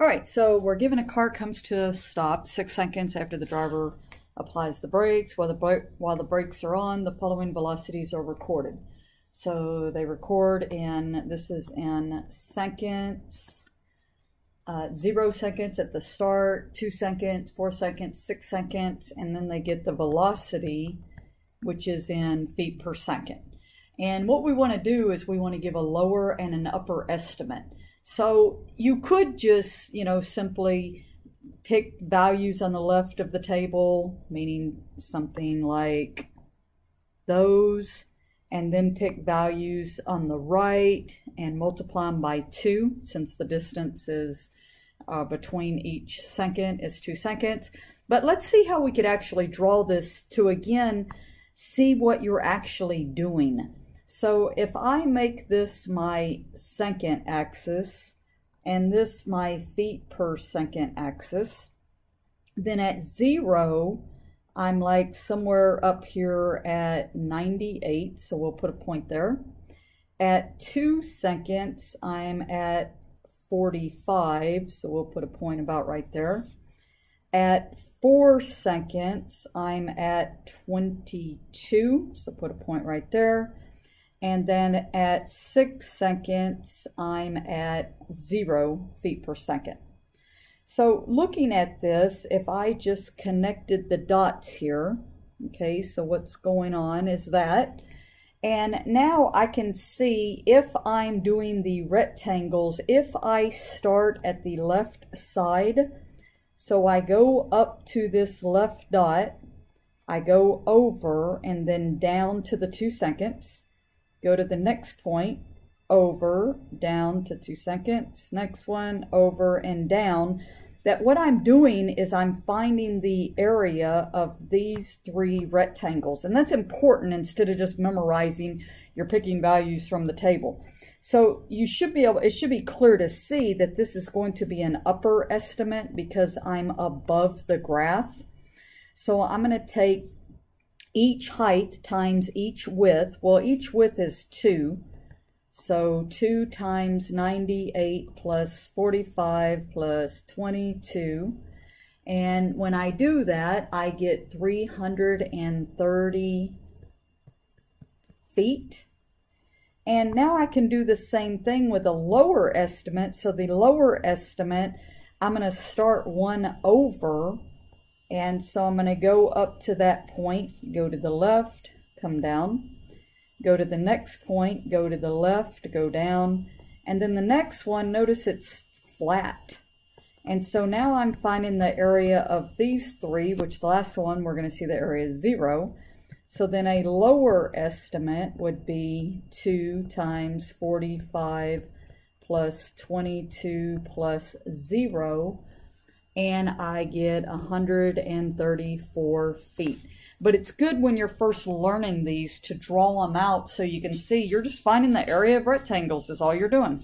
All right, so we're given a car comes to a stop six seconds after the driver applies the brakes. While the, while the brakes are on, the following velocities are recorded. So they record in, this is in seconds, uh, zero seconds at the start, two seconds, four seconds, six seconds, and then they get the velocity, which is in feet per second. And what we want to do is we want to give a lower and an upper estimate. So you could just, you know, simply pick values on the left of the table, meaning something like those, and then pick values on the right and multiply them by two, since the distance is uh, between each second is two seconds. But let's see how we could actually draw this to, again, see what you're actually doing. So if I make this my second axis and this my feet per second axis, then at zero, I'm like somewhere up here at 98, so we'll put a point there. At two seconds, I'm at 45, so we'll put a point about right there. At four seconds, I'm at 22, so put a point right there. And then at six seconds, I'm at zero feet per second. So looking at this, if I just connected the dots here, okay, so what's going on is that, and now I can see if I'm doing the rectangles, if I start at the left side, so I go up to this left dot, I go over and then down to the two seconds, go to the next point, over, down to two seconds, next one, over and down, that what I'm doing is I'm finding the area of these three rectangles. And that's important instead of just memorizing, you're picking values from the table. So you should be able, it should be clear to see that this is going to be an upper estimate because I'm above the graph. So I'm going to take each height times each width. Well, each width is 2. So 2 times 98 plus 45 plus 22. And when I do that, I get 330 feet. And now I can do the same thing with a lower estimate. So the lower estimate, I'm going to start one over and so I'm going to go up to that point, go to the left, come down, go to the next point, go to the left, go down, and then the next one, notice it's flat. And so now I'm finding the area of these three, which the last one we're going to see the area is zero. So then a lower estimate would be 2 times 45 plus 22 plus 0, and I get 134 feet. But it's good when you're first learning these to draw them out so you can see you're just finding the area of rectangles is all you're doing.